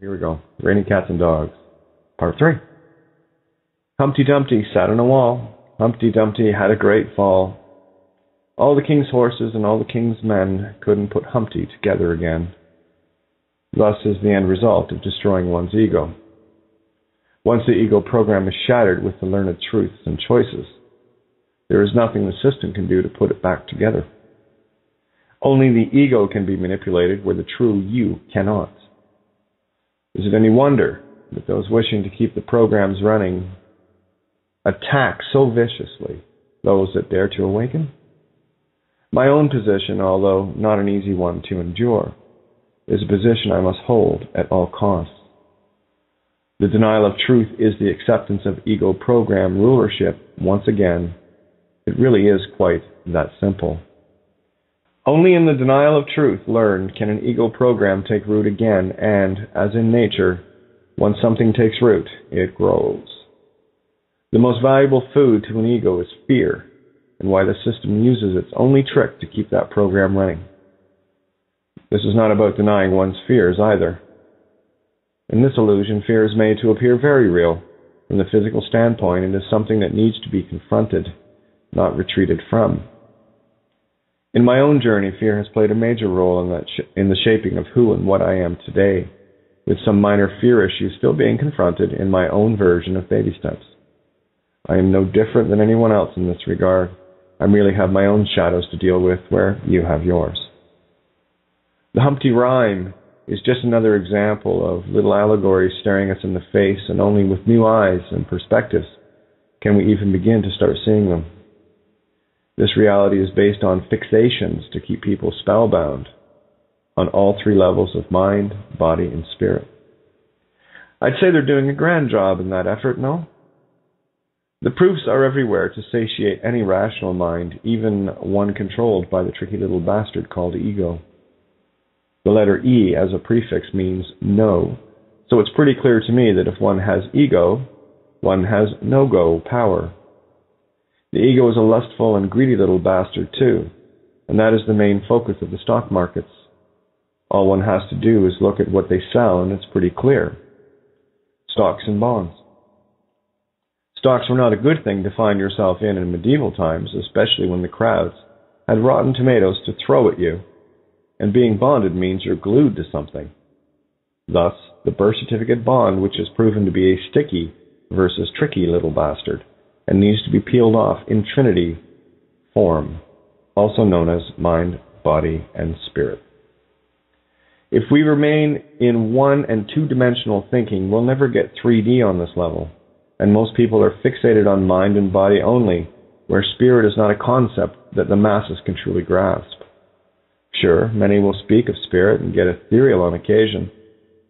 Here we go. Reigning cats and dogs. Part three. Humpty Dumpty sat on a wall. Humpty Dumpty had a great fall. All the king's horses and all the king's men couldn't put Humpty together again. Thus is the end result of destroying one's ego. Once the ego program is shattered with the learned truths and choices, there is nothing the system can do to put it back together. Only the ego can be manipulated where the true you cannot. Is it any wonder that those wishing to keep the programs running attack so viciously those that dare to awaken? My own position, although not an easy one to endure, is a position I must hold at all costs. The denial of truth is the acceptance of ego program rulership once again. It really is quite that simple. Only in the denial of truth learned can an ego program take root again, and, as in nature, when something takes root, it grows. The most valuable food to an ego is fear, and why the system uses its only trick to keep that program running. This is not about denying one's fears either. In this illusion, fear is made to appear very real. From the physical standpoint, it is something that needs to be confronted, not retreated from. In my own journey, fear has played a major role in, that sh- in the shaping of who and what I am today, with some minor fear issues still being confronted in my own version of baby steps. I am no different than anyone else in this regard. I merely have my own shadows to deal with where you have yours. The Humpty rhyme is just another example of little allegories staring us in the face, and only with new eyes and perspectives can we even begin to start seeing them. This reality is based on fixations to keep people spellbound on all three levels of mind, body, and spirit. I'd say they're doing a grand job in that effort, no? The proofs are everywhere to satiate any rational mind, even one controlled by the tricky little bastard called ego. The letter E as a prefix means no, so it's pretty clear to me that if one has ego, one has no go power. The ego is a lustful and greedy little bastard, too, and that is the main focus of the stock markets. All one has to do is look at what they sell, and it's pretty clear stocks and bonds. Stocks were not a good thing to find yourself in in medieval times, especially when the crowds had rotten tomatoes to throw at you, and being bonded means you're glued to something. Thus, the birth certificate bond, which has proven to be a sticky versus tricky little bastard and needs to be peeled off in Trinity form, also known as mind, body, and spirit. If we remain in one and two dimensional thinking, we'll never get 3D on this level, and most people are fixated on mind and body only, where spirit is not a concept that the masses can truly grasp. Sure, many will speak of spirit and get ethereal on occasion,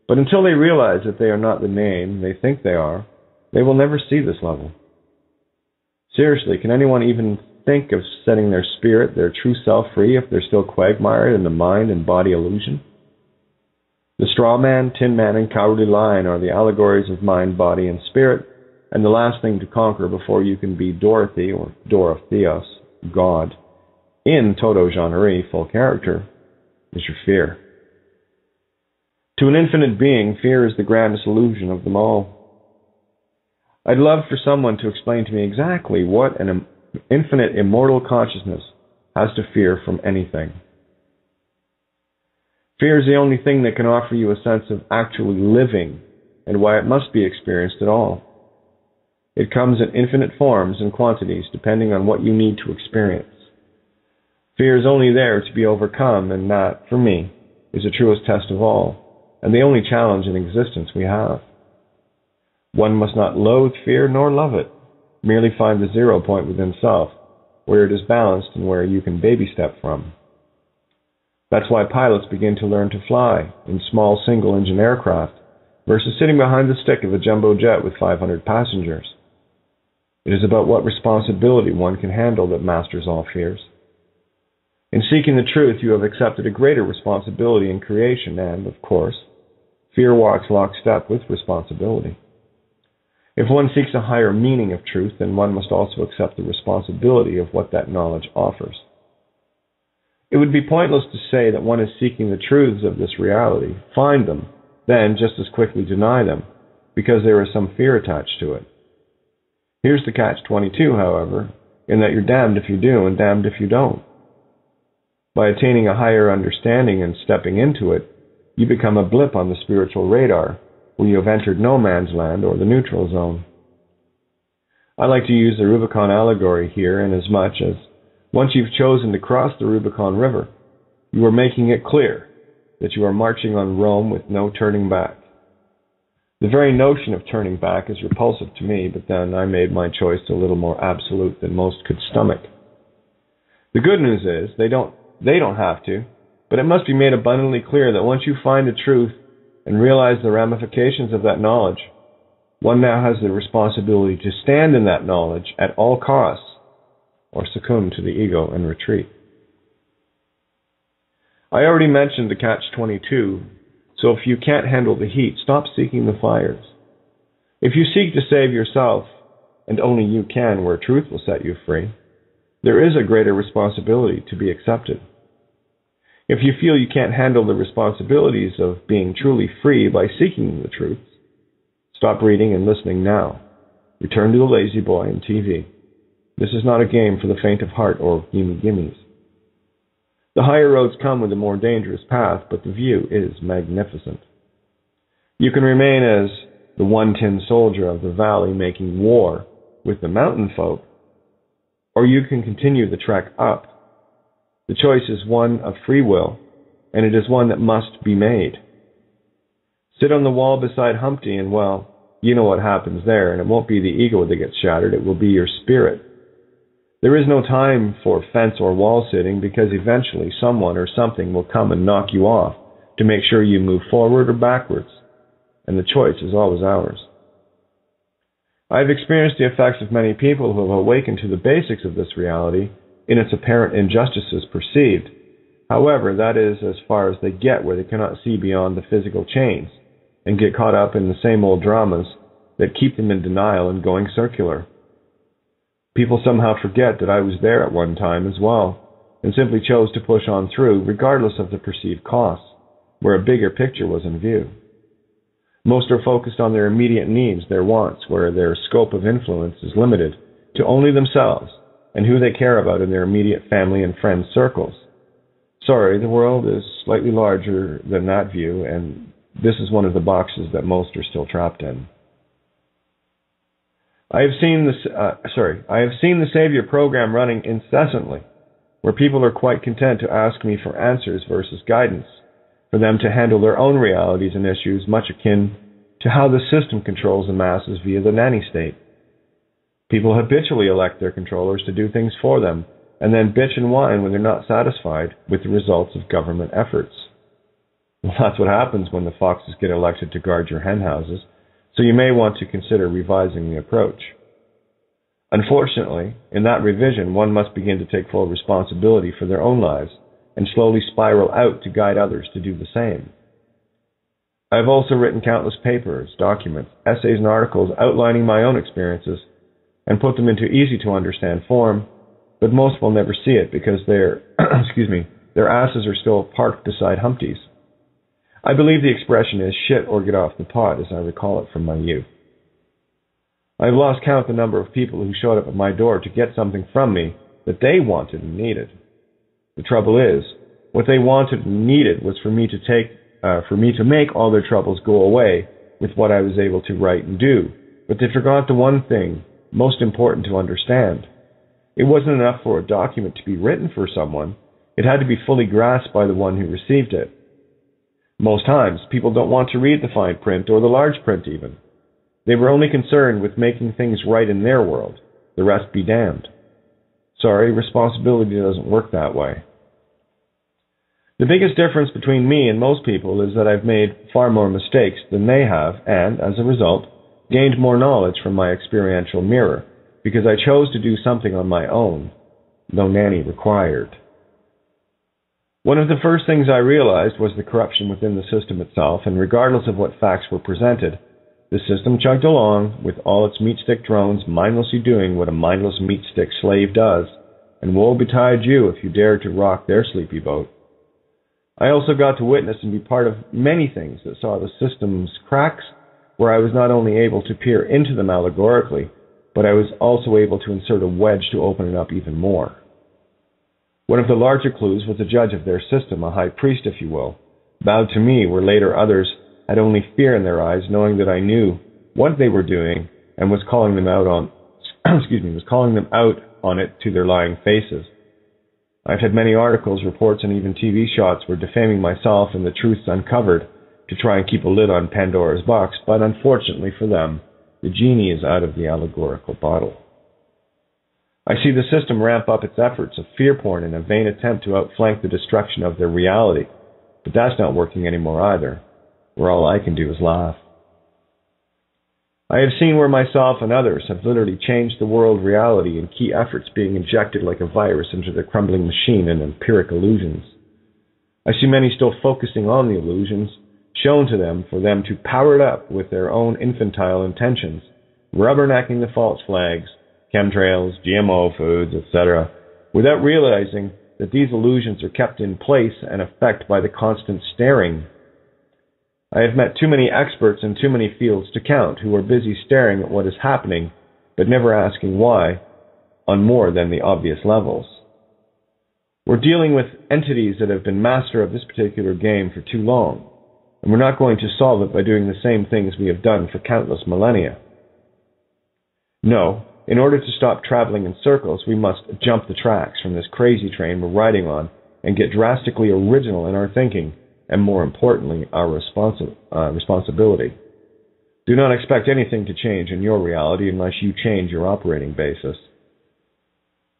but until they realize that they are not the name they think they are, they will never see this level. Seriously, can anyone even think of setting their spirit, their true self free if they're still quagmired in the mind and body illusion? The straw man, tin man, and cowardly lion are the allegories of mind, body, and spirit, and the last thing to conquer before you can be Dorothy or Dorotheos, God, in toto genre, full character, is your fear. To an infinite being, fear is the grandest illusion of them all. I'd love for someone to explain to me exactly what an infinite immortal consciousness has to fear from anything. Fear is the only thing that can offer you a sense of actually living and why it must be experienced at all. It comes in infinite forms and quantities depending on what you need to experience. Fear is only there to be overcome, and that, for me, is the truest test of all, and the only challenge in existence we have. One must not loathe fear nor love it. Merely find the zero point within self, where it is balanced and where you can baby step from. That's why pilots begin to learn to fly in small single engine aircraft versus sitting behind the stick of a jumbo jet with 500 passengers. It is about what responsibility one can handle that masters all fears. In seeking the truth, you have accepted a greater responsibility in creation, and, of course, fear walks lockstep with responsibility. If one seeks a higher meaning of truth, then one must also accept the responsibility of what that knowledge offers. It would be pointless to say that one is seeking the truths of this reality, find them, then just as quickly deny them, because there is some fear attached to it. Here's the catch 22, however, in that you're damned if you do and damned if you don't. By attaining a higher understanding and stepping into it, you become a blip on the spiritual radar, you have entered no man's land or the neutral zone. I like to use the Rubicon allegory here inasmuch as once you've chosen to cross the Rubicon River, you are making it clear that you are marching on Rome with no turning back. The very notion of turning back is repulsive to me, but then I made my choice a little more absolute than most could stomach. The good news is they don't they don't have to, but it must be made abundantly clear that once you find the truth and realize the ramifications of that knowledge, one now has the responsibility to stand in that knowledge at all costs or succumb to the ego and retreat. I already mentioned the catch 22, so if you can't handle the heat, stop seeking the fires. If you seek to save yourself, and only you can where truth will set you free, there is a greater responsibility to be accepted. If you feel you can't handle the responsibilities of being truly free by seeking the truth, stop reading and listening now. Return to the La-Z-Boy and TV. This is not a game for the faint of heart or gimme gimmies. The higher roads come with a more dangerous path, but the view is magnificent. You can remain as the one tin soldier of the valley making war with the mountain folk, or you can continue the trek up. The choice is one of free will, and it is one that must be made. Sit on the wall beside Humpty, and well, you know what happens there, and it won't be the ego that gets shattered, it will be your spirit. There is no time for fence or wall sitting because eventually someone or something will come and knock you off to make sure you move forward or backwards, and the choice is always ours. I have experienced the effects of many people who have awakened to the basics of this reality in its apparent injustices perceived. However, that is as far as they get where they cannot see beyond the physical chains and get caught up in the same old dramas that keep them in denial and going circular. People somehow forget that I was there at one time as well, and simply chose to push on through regardless of the perceived costs, where a bigger picture was in view. Most are focused on their immediate needs, their wants, where their scope of influence is limited to only themselves and who they care about in their immediate family and friend circles. Sorry, the world is slightly larger than that view, and this is one of the boxes that most are still trapped in. I have seen this. Uh, sorry, I have seen the Savior program running incessantly, where people are quite content to ask me for answers versus guidance, for them to handle their own realities and issues, much akin to how the system controls the masses via the nanny state. People habitually elect their controllers to do things for them, and then bitch and whine when they're not satisfied with the results of government efforts. Well, that's what happens when the foxes get elected to guard your hen houses, so you may want to consider revising the approach. Unfortunately, in that revision, one must begin to take full responsibility for their own lives and slowly spiral out to guide others to do the same. I have also written countless papers, documents, essays, and articles outlining my own experiences and put them into easy to understand form, but most will never see it because their excuse me, their asses are still parked beside Humpty's. I believe the expression is shit or get off the pot as I recall it from my youth. I have lost count the number of people who showed up at my door to get something from me that they wanted and needed. The trouble is, what they wanted and needed was for me to take, uh, for me to make all their troubles go away with what I was able to write and do. But they forgot the one thing most important to understand. It wasn't enough for a document to be written for someone, it had to be fully grasped by the one who received it. Most times, people don't want to read the fine print or the large print even. They were only concerned with making things right in their world, the rest be damned. Sorry, responsibility doesn't work that way. The biggest difference between me and most people is that I've made far more mistakes than they have, and, as a result, gained more knowledge from my experiential mirror because I chose to do something on my own, no nanny required. One of the first things I realized was the corruption within the system itself, and regardless of what facts were presented, the system chugged along with all its meat stick drones mindlessly doing what a mindless meat stick slave does, and woe betide you if you dared to rock their sleepy boat. I also got to witness and be part of many things that saw the system's cracks, where I was not only able to peer into them allegorically, but I was also able to insert a wedge to open it up even more. One of the larger clues was the judge of their system, a high priest, if you will, bowed to me where later others had only fear in their eyes, knowing that I knew what they were doing and was calling them out on excuse me, was calling them out on it to their lying faces. I've had many articles, reports, and even TV shots where defaming myself and the truths uncovered to try and keep a lid on Pandora's box, but unfortunately for them, the genie is out of the allegorical bottle. I see the system ramp up its efforts of fear porn in a vain attempt to outflank the destruction of their reality, but that's not working anymore either, where all I can do is laugh. I have seen where myself and others have literally changed the world reality in key efforts being injected like a virus into the crumbling machine and empiric illusions. I see many still focusing on the illusions shown to them for them to power it up with their own infantile intentions, rubbernecking the false flags, chemtrails, GMO foods, etc., without realizing that these illusions are kept in place and effect by the constant staring I have met too many experts in too many fields to count who are busy staring at what is happening, but never asking why, on more than the obvious levels. We're dealing with entities that have been master of this particular game for too long, and we're not going to solve it by doing the same things we have done for countless millennia. No, in order to stop traveling in circles, we must jump the tracks from this crazy train we're riding on and get drastically original in our thinking and more importantly, our responsi- uh, responsibility. Do not expect anything to change in your reality unless you change your operating basis.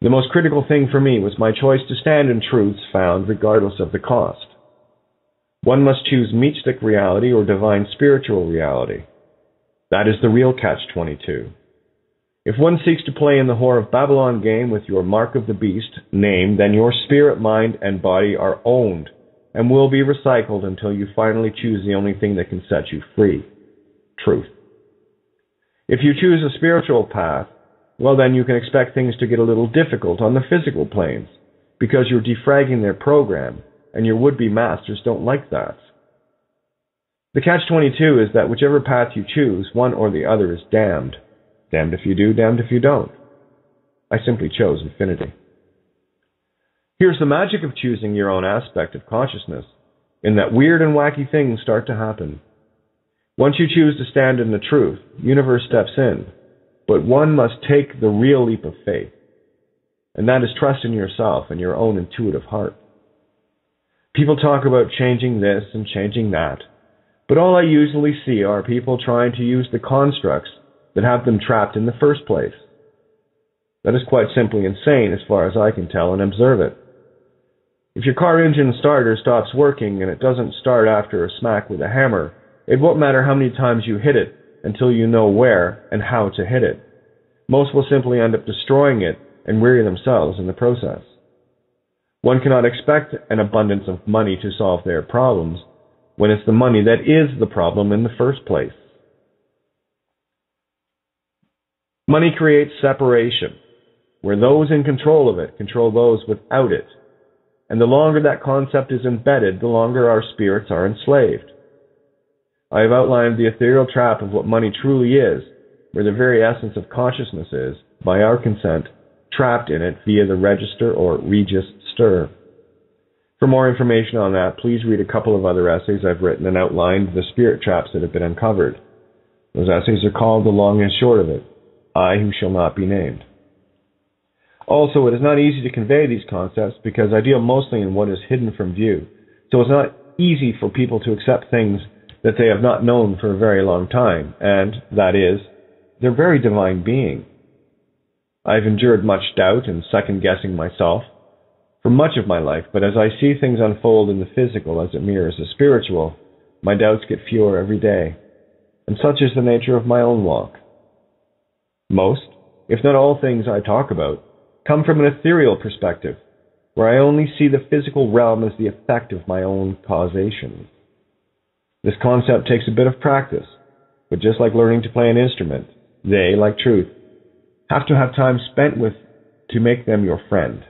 The most critical thing for me was my choice to stand in truths found regardless of the cost. One must choose meat stick reality or divine spiritual reality. That is the real catch 22. If one seeks to play in the Whore of Babylon game with your mark of the beast name, then your spirit, mind, and body are owned and will be recycled until you finally choose the only thing that can set you free truth. If you choose a spiritual path, well, then you can expect things to get a little difficult on the physical planes because you're defragging their program, and your would be masters don't like that. The catch 22 is that whichever path you choose, one or the other is damned. Damned if you do, damned if you don't. I simply chose infinity. Here's the magic of choosing your own aspect of consciousness, in that weird and wacky things start to happen. Once you choose to stand in the truth, universe steps in, but one must take the real leap of faith, and that is trust in yourself and your own intuitive heart. People talk about changing this and changing that, but all I usually see are people trying to use the constructs that have them trapped in the first place. That is quite simply insane as far as I can tell and observe it. If your car engine starter stops working and it doesn't start after a smack with a hammer, it won't matter how many times you hit it until you know where and how to hit it. Most will simply end up destroying it and weary themselves in the process. One cannot expect an abundance of money to solve their problems when it's the money that is the problem in the first place. Money creates separation, where those in control of it control those without it and the longer that concept is embedded, the longer our spirits are enslaved. I have outlined the ethereal trap of what money truly is, where the very essence of consciousness is, by our consent, trapped in it via the register or regis stir. For more information on that, please read a couple of other essays I've written and outlined the spirit traps that have been uncovered. Those essays are called The Long and Short of It I Who Shall Not Be Named. Also, it is not easy to convey these concepts because I deal mostly in what is hidden from view. So it's not easy for people to accept things that they have not known for a very long time, and that is, their very divine being. I've endured much doubt and second guessing myself for much of my life, but as I see things unfold in the physical as it mirrors the spiritual, my doubts get fewer every day. And such is the nature of my own walk. Most, if not all things I talk about, come from an ethereal perspective, where I only see the physical realm as the effect of my own causation. This concept takes a bit of practice, but just like learning to play an instrument, they, like truth, have to have time spent with to make them your friend.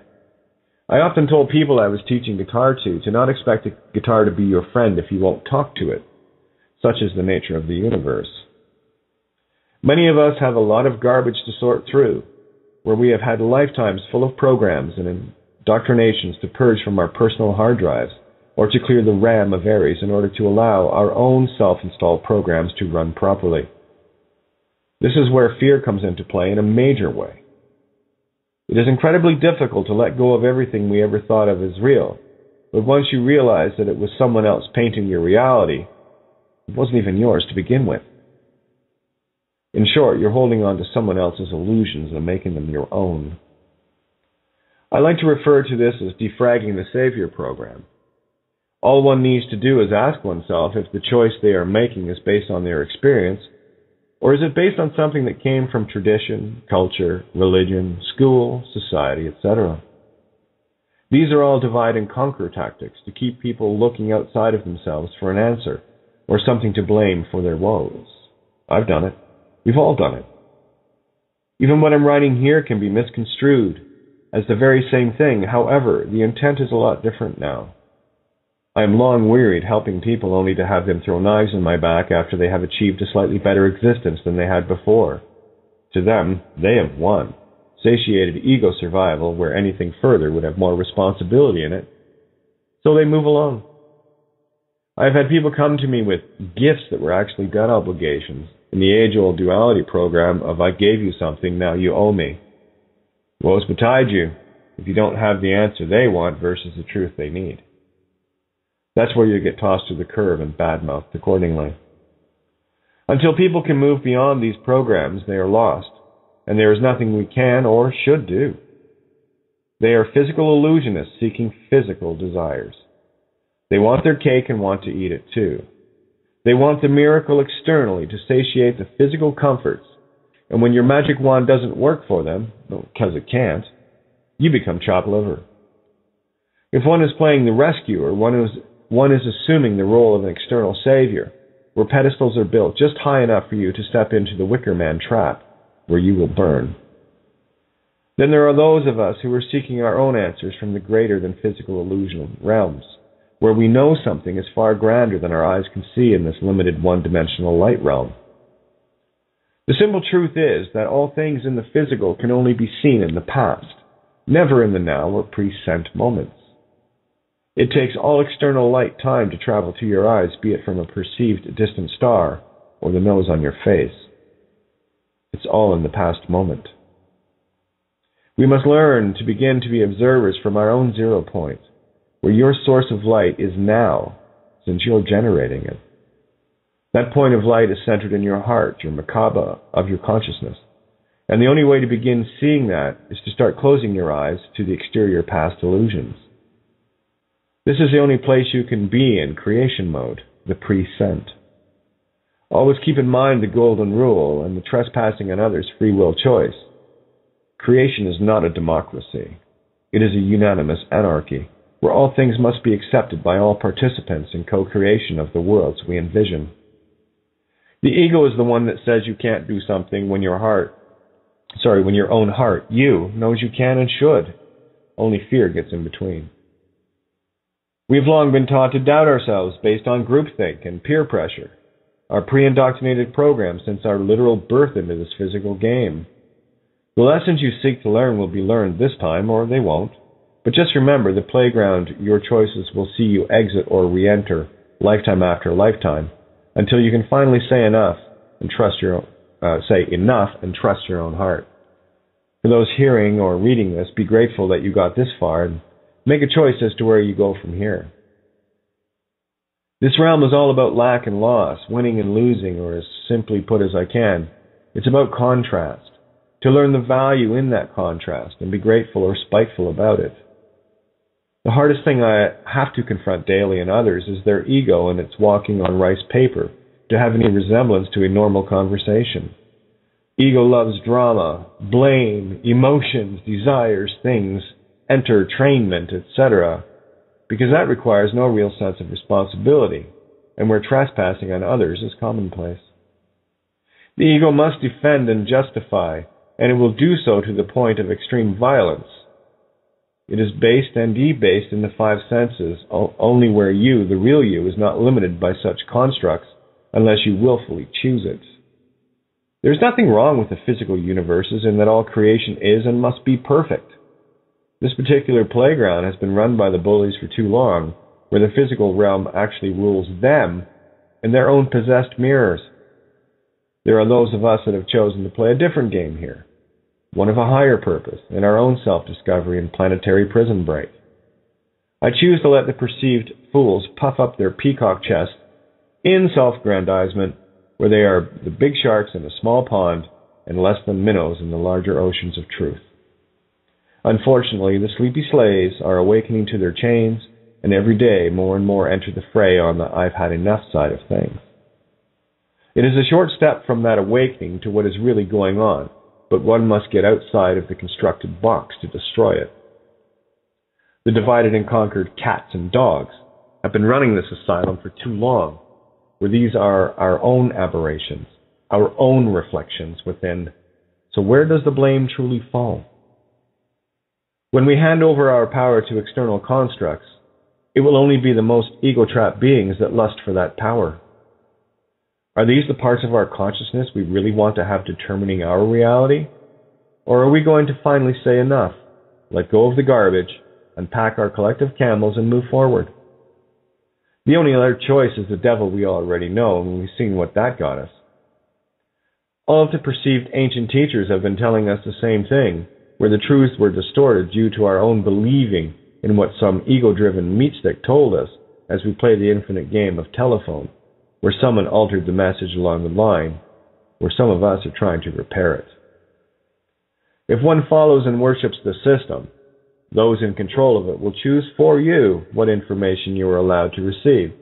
I often told people I was teaching guitar to to not expect a guitar to be your friend if you won't talk to it. Such is the nature of the universe. Many of us have a lot of garbage to sort through, where we have had lifetimes full of programs and indoctrinations to purge from our personal hard drives, or to clear the RAM of Aries in order to allow our own self installed programs to run properly. This is where fear comes into play in a major way. It is incredibly difficult to let go of everything we ever thought of as real, but once you realize that it was someone else painting your reality, it wasn't even yours to begin with. In short, you're holding on to someone else's illusions and making them your own. I like to refer to this as defragging the Savior program. All one needs to do is ask oneself if the choice they are making is based on their experience or is it based on something that came from tradition, culture, religion, school, society, etc.? These are all divide and conquer tactics to keep people looking outside of themselves for an answer or something to blame for their woes. I've done it. We've all done it. Even what I'm writing here can be misconstrued as the very same thing. However, the intent is a lot different now. I am long wearied helping people only to have them throw knives in my back after they have achieved a slightly better existence than they had before. To them, they have won. Satiated ego survival, where anything further would have more responsibility in it. So they move along. I have had people come to me with gifts that were actually debt obligations in the age old duality program of I gave you something, now you owe me. Woe's betide you if you don't have the answer they want versus the truth they need. That's where you get tossed to the curb and badmouthed accordingly. Until people can move beyond these programs, they are lost, and there is nothing we can or should do. They are physical illusionists seeking physical desires. They want their cake and want to eat it too. They want the miracle externally to satiate the physical comforts, and when your magic wand doesn't work for them, because it can't, you become chopped liver. If one is playing the rescuer, one is one is assuming the role of an external savior, where pedestals are built just high enough for you to step into the wicker man trap, where you will burn. Then there are those of us who are seeking our own answers from the greater than physical illusion realms, where we know something is far grander than our eyes can see in this limited one dimensional light realm. The simple truth is that all things in the physical can only be seen in the past, never in the now or present moments. It takes all external light time to travel to your eyes, be it from a perceived distant star or the nose on your face. It's all in the past moment. We must learn to begin to be observers from our own zero point, where your source of light is now, since you're generating it. That point of light is centered in your heart, your Merkaba of your consciousness. And the only way to begin seeing that is to start closing your eyes to the exterior past illusions. This is the only place you can be in creation mode, the present. Always keep in mind the golden rule and the trespassing on others' free will choice. Creation is not a democracy. It is a unanimous anarchy, where all things must be accepted by all participants in co-creation of the worlds we envision. The ego is the one that says you can't do something when your heart, sorry, when your own heart, you, knows you can and should. Only fear gets in between. We've long been taught to doubt ourselves based on groupthink and peer pressure, our pre indoctrinated program since our literal birth into this physical game. The lessons you seek to learn will be learned this time, or they won't. But just remember the playground your choices will see you exit or re enter lifetime after lifetime until you can finally say enough and trust your own, uh, say enough and trust your own heart. For those hearing or reading this, be grateful that you got this far and Make a choice as to where you go from here. This realm is all about lack and loss, winning and losing, or as simply put as I can, it's about contrast. To learn the value in that contrast and be grateful or spiteful about it. The hardest thing I have to confront daily in others is their ego and its walking on rice paper to have any resemblance to a normal conversation. Ego loves drama, blame, emotions, desires, things entertainment, etc., because that requires no real sense of responsibility, and where trespassing on others is commonplace. The ego must defend and justify, and it will do so to the point of extreme violence. It is based and debased in the five senses, only where you, the real you, is not limited by such constructs unless you willfully choose it. There's nothing wrong with the physical universes in that all creation is and must be perfect. This particular playground has been run by the bullies for too long, where the physical realm actually rules them in their own possessed mirrors. There are those of us that have chosen to play a different game here, one of a higher purpose, in our own self discovery and planetary prison break. I choose to let the perceived fools puff up their peacock chest in self aggrandizement, where they are the big sharks in a small pond and less than minnows in the larger oceans of truth. Unfortunately, the sleepy slaves are awakening to their chains, and every day more and more enter the fray on the I've had enough side of things. It is a short step from that awakening to what is really going on, but one must get outside of the constructed box to destroy it. The divided and conquered cats and dogs have been running this asylum for too long, where these are our own aberrations, our own reflections within. So where does the blame truly fall? When we hand over our power to external constructs, it will only be the most ego trapped beings that lust for that power. Are these the parts of our consciousness we really want to have determining our reality? Or are we going to finally say enough, let go of the garbage, and pack our collective camels and move forward? The only other choice is the devil we already know, and we've seen what that got us. All of the perceived ancient teachers have been telling us the same thing where the truths were distorted due to our own believing in what some ego driven meatstick told us as we played the infinite game of telephone, where someone altered the message along the line, where some of us are trying to repair it. If one follows and worships the system, those in control of it will choose for you what information you are allowed to receive.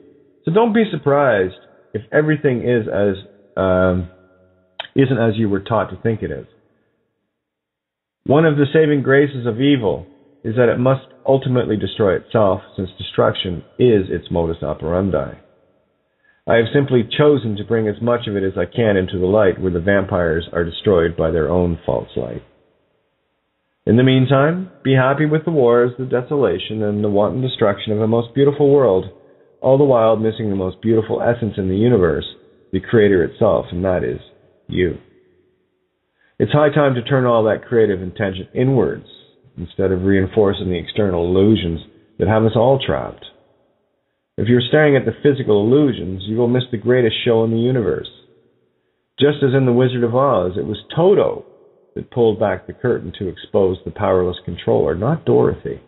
So don't be surprised if everything is as um, isn't as you were taught to think it is. One of the saving graces of evil is that it must ultimately destroy itself, since destruction is its modus operandi. I have simply chosen to bring as much of it as I can into the light where the vampires are destroyed by their own false light. In the meantime, be happy with the wars, the desolation, and the wanton destruction of a most beautiful world, all the while missing the most beautiful essence in the universe, the Creator itself, and that is you. It's high time to turn all that creative intention inwards instead of reinforcing the external illusions that have us all trapped. If you're staring at the physical illusions, you will miss the greatest show in the universe. Just as in The Wizard of Oz, it was Toto that pulled back the curtain to expose the powerless controller, not Dorothy.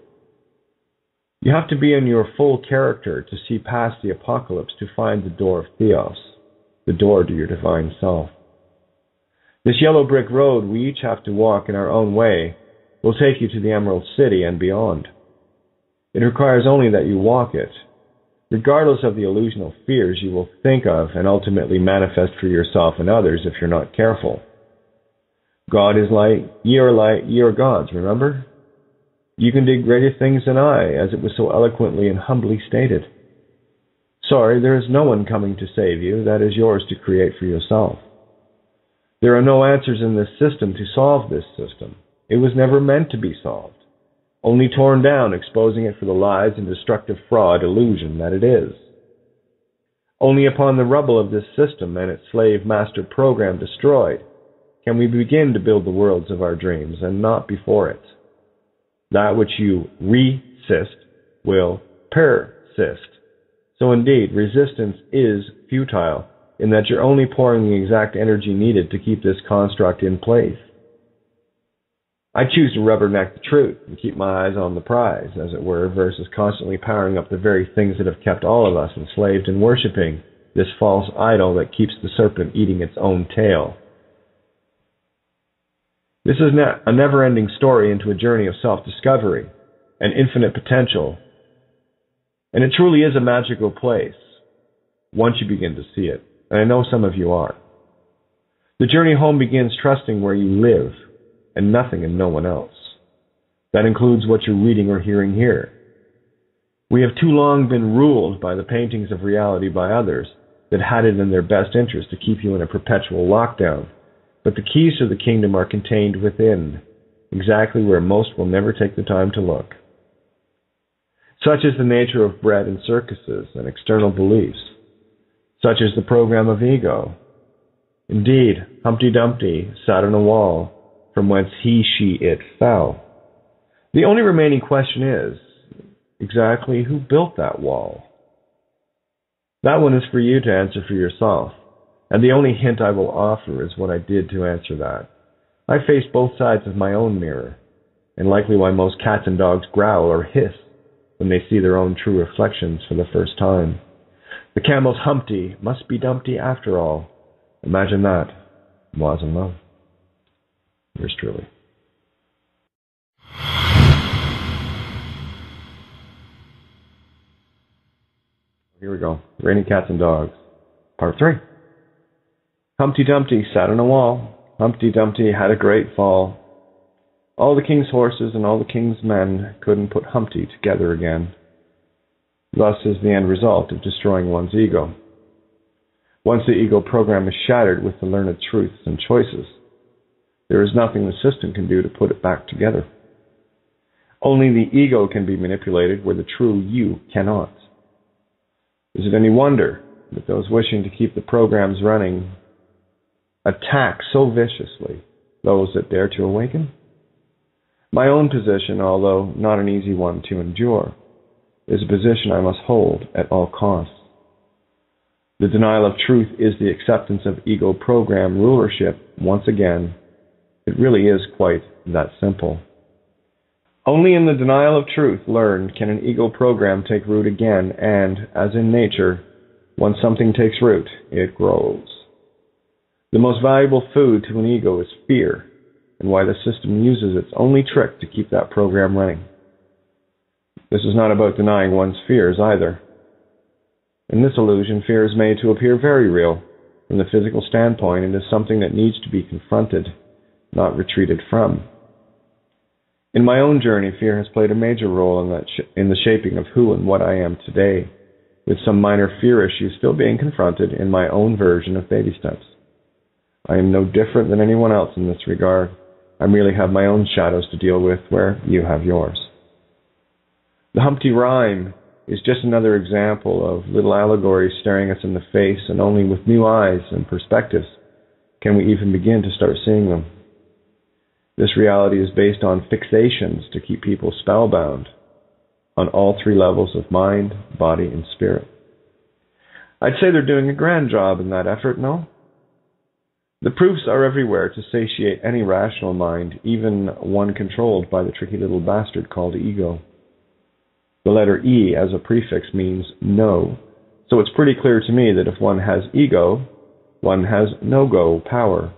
You have to be in your full character to see past the apocalypse to find the door of Theos, the door to your divine self. This yellow brick road we each have to walk in our own way will take you to the Emerald City and beyond. It requires only that you walk it, regardless of the illusional fears you will think of and ultimately manifest for yourself and others if you're not careful. God is light, ye are light, ye are gods, remember? You can do greater things than I, as it was so eloquently and humbly stated. Sorry, there is no one coming to save you, that is yours to create for yourself. There are no answers in this system to solve this system. It was never meant to be solved, only torn down, exposing it for the lies and destructive fraud illusion that it is. Only upon the rubble of this system and its slave master program destroyed can we begin to build the worlds of our dreams, and not before it. That which you resist will persist. So indeed, resistance is futile in that you're only pouring the exact energy needed to keep this construct in place. I choose to rubberneck the truth and keep my eyes on the prize, as it were, versus constantly powering up the very things that have kept all of us enslaved and worshipping this false idol that keeps the serpent eating its own tail. This is a never ending story into a journey of self discovery and infinite potential. And it truly is a magical place once you begin to see it and I know some of you are. The journey home begins trusting where you live and nothing and no one else. That includes what you're reading or hearing here. We have too long been ruled by the paintings of reality by others that had it in their best interest to keep you in a perpetual lockdown. But the keys to the kingdom are contained within, exactly where most will never take the time to look. Such is the nature of bread and circuses and external beliefs. Such is the program of ego. Indeed, Humpty Dumpty sat on a wall from whence he, she, it fell. The only remaining question is exactly who built that wall? That one is for you to answer for yourself, and the only hint I will offer is what I did to answer that. I face both sides of my own mirror, and likely why most cats and dogs growl or hiss when they see their own true reflections for the first time. The camel's Humpty must be Dumpty after all. Imagine that. Was in love. Yours truly. Here we go. Reigning Cats and Dogs. Part 3. Humpty Dumpty sat on a wall. Humpty Dumpty had a great fall. All the king's horses and all the king's men couldn't put Humpty together again. Thus is the end result of destroying one's ego. Once the ego program is shattered with the learned truths and choices, there is nothing the system can do to put it back together. Only the ego can be manipulated where the true you cannot. Is it any wonder that those wishing to keep the programs running attack so viciously those that dare to awaken? My own position, although not an easy one to endure, is a position I must hold at all costs. The denial of truth is the acceptance of ego program rulership once again. It really is quite that simple. Only in the denial of truth learned can an ego program take root again, and, as in nature, when something takes root, it grows. The most valuable food to an ego is fear, and why the system uses its only trick to keep that program running. This is not about denying one's fears either. In this illusion, fear is made to appear very real. From the physical standpoint, it is something that needs to be confronted, not retreated from. In my own journey, fear has played a major role in, sh- in the shaping of who and what I am today, with some minor fear issues still being confronted in my own version of baby steps. I am no different than anyone else in this regard. I merely have my own shadows to deal with where you have yours. The Humpty rhyme is just another example of little allegories staring us in the face, and only with new eyes and perspectives can we even begin to start seeing them. This reality is based on fixations to keep people spellbound on all three levels of mind, body, and spirit. I'd say they're doing a grand job in that effort, no? The proofs are everywhere to satiate any rational mind, even one controlled by the tricky little bastard called ego. The letter E as a prefix means no, so it's pretty clear to me that if one has ego, one has no go power.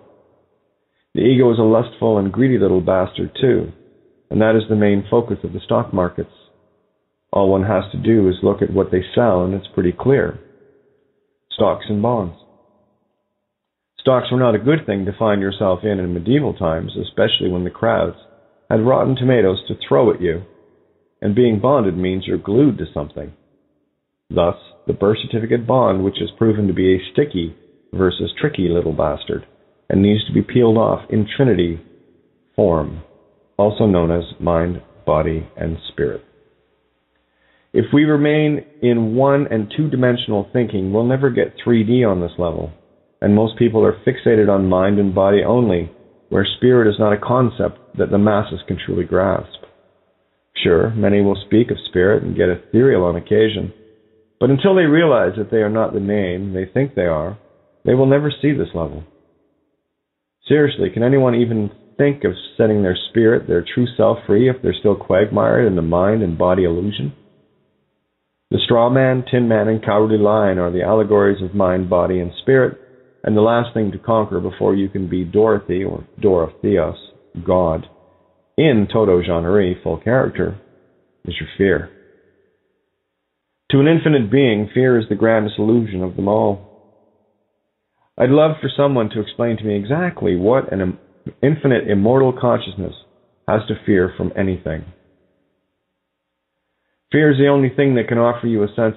The ego is a lustful and greedy little bastard, too, and that is the main focus of the stock markets. All one has to do is look at what they sell, and it's pretty clear stocks and bonds. Stocks were not a good thing to find yourself in in medieval times, especially when the crowds had rotten tomatoes to throw at you, and being bonded means you're glued to something. Thus, the birth certificate bond, which has proven to be a sticky versus tricky little bastard, and needs to be peeled off in Trinity form, also known as mind, body, and spirit. If we remain in one and two dimensional thinking, we'll never get 3D on this level and most people are fixated on mind and body only, where spirit is not a concept that the masses can truly grasp. Sure, many will speak of spirit and get ethereal on occasion, but until they realize that they are not the name they think they are, they will never see this level. Seriously, can anyone even think of setting their spirit, their true self free if they're still quagmired in the mind and body illusion? The straw man, tin man, and cowardly lion are the allegories of mind, body, and spirit and the last thing to conquer before you can be Dorothy or Dorotheos, God, in toto genre, full character, is your fear. To an infinite being, fear is the grandest illusion of them all. I'd love for someone to explain to me exactly what an infinite immortal consciousness has to fear from anything. Fear is the only thing that can offer you a sense